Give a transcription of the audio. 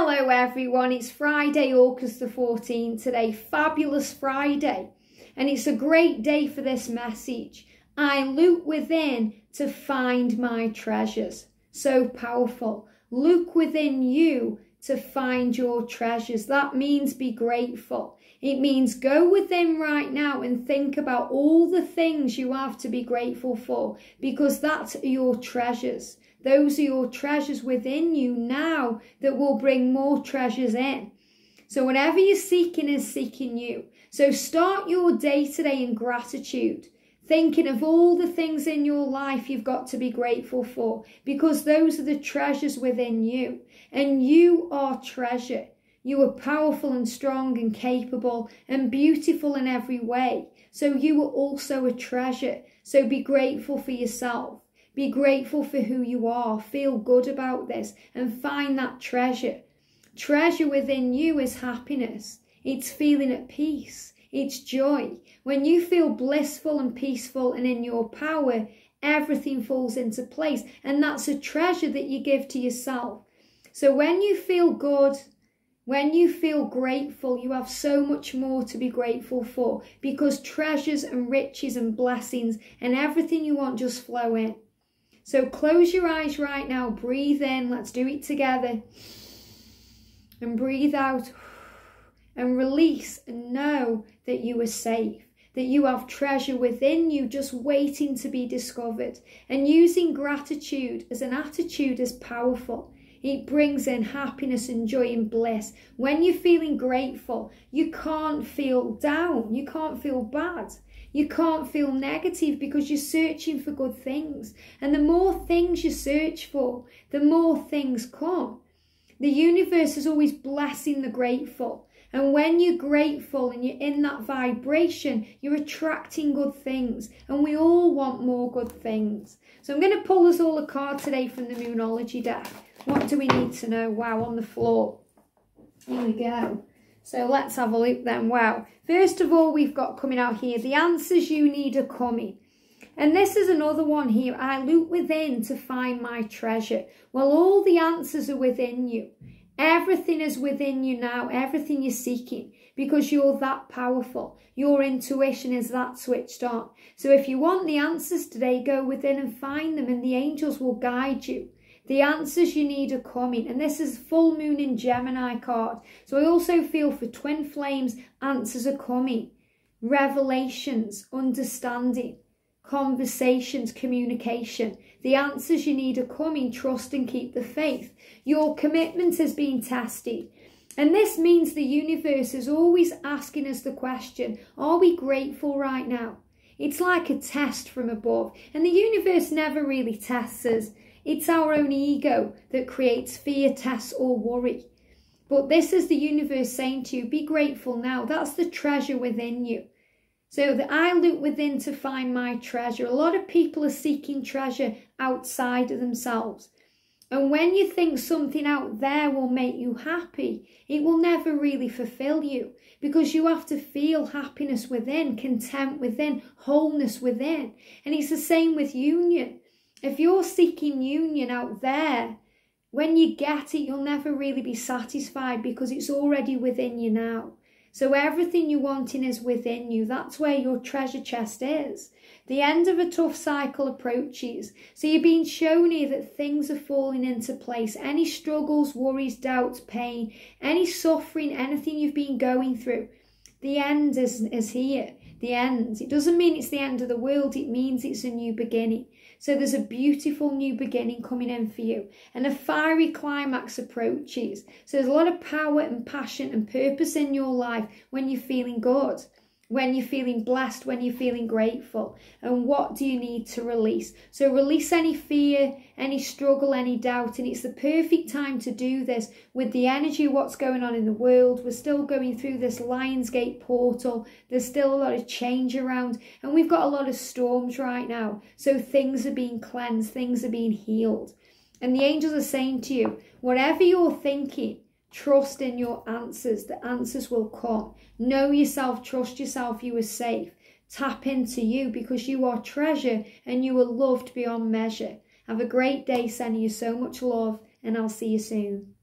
Hello everyone, it's Friday, August the 14th today, fabulous Friday. And it's a great day for this message. I look within to find my treasures. So powerful. Look within you to find your treasures. That means be grateful. It means go within right now and think about all the things you have to be grateful for because that's your treasures. Those are your treasures within you now that will bring more treasures in. So whatever you're seeking is seeking you. So start your day today in gratitude, thinking of all the things in your life you've got to be grateful for because those are the treasures within you. And you are treasure. You are powerful and strong and capable and beautiful in every way. So you are also a treasure. So be grateful for yourself. Be grateful for who you are. Feel good about this and find that treasure. Treasure within you is happiness. It's feeling at peace. It's joy. When you feel blissful and peaceful and in your power, everything falls into place. And that's a treasure that you give to yourself. So when you feel good, when you feel grateful, you have so much more to be grateful for because treasures and riches and blessings and everything you want just flow in. So close your eyes right now, breathe in, let's do it together. And breathe out and release and know that you are safe, that you have treasure within you just waiting to be discovered. And using gratitude as an attitude is powerful. It brings in happiness and joy and bliss. When you're feeling grateful, you can't feel down, you can't feel bad. You can't feel negative because you're searching for good things. And the more things you search for, the more things come. The universe is always blessing the grateful. And when you're grateful and you're in that vibration, you're attracting good things. And we all want more good things. So I'm going to pull us all a card today from the Moonology deck. What do we need to know? Wow, on the floor. Here we go. So let's have a look then. Wow. First of all, we've got coming out here, the answers you need are coming. And this is another one here. I look within to find my treasure. Well, all the answers are within you. Everything is within you now. Everything you're seeking because you're that powerful. Your intuition is that switched on. So if you want the answers today, go within and find them and the angels will guide you. The answers you need are coming. And this is full moon in Gemini card. So I also feel for twin flames, answers are coming. Revelations, understanding, conversations, communication. The answers you need are coming. Trust and keep the faith. Your commitment has been tested. And this means the universe is always asking us the question, are we grateful right now? It's like a test from above. And the universe never really tests us. It's our own ego that creates fear, tests, or worry. But this is the universe saying to you, be grateful now. That's the treasure within you. So that I look within to find my treasure. A lot of people are seeking treasure outside of themselves. And when you think something out there will make you happy, it will never really fulfill you because you have to feel happiness within, content within, wholeness within. And it's the same with union. If you're seeking union out there, when you get it, you'll never really be satisfied because it's already within you now. So everything you're wanting is within you. That's where your treasure chest is. The end of a tough cycle approaches. So you're being shown here that things are falling into place. Any struggles, worries, doubts, pain, any suffering, anything you've been going through, the end is, is here. The end. It doesn't mean it's the end of the world. It means it's a new beginning. So there's a beautiful new beginning coming in for you and a fiery climax approaches. So there's a lot of power and passion and purpose in your life when you're feeling good when you're feeling blessed, when you're feeling grateful. And what do you need to release? So release any fear, any struggle, any doubt. And it's the perfect time to do this with the energy what's going on in the world. We're still going through this Lionsgate portal. There's still a lot of change around. And we've got a lot of storms right now. So things are being cleansed, things are being healed. And the angels are saying to you, whatever you're thinking, Trust in your answers. The answers will come. Know yourself. Trust yourself. You are safe. Tap into you because you are treasure and you are loved beyond measure. Have a great day. Sending you so much love and I'll see you soon.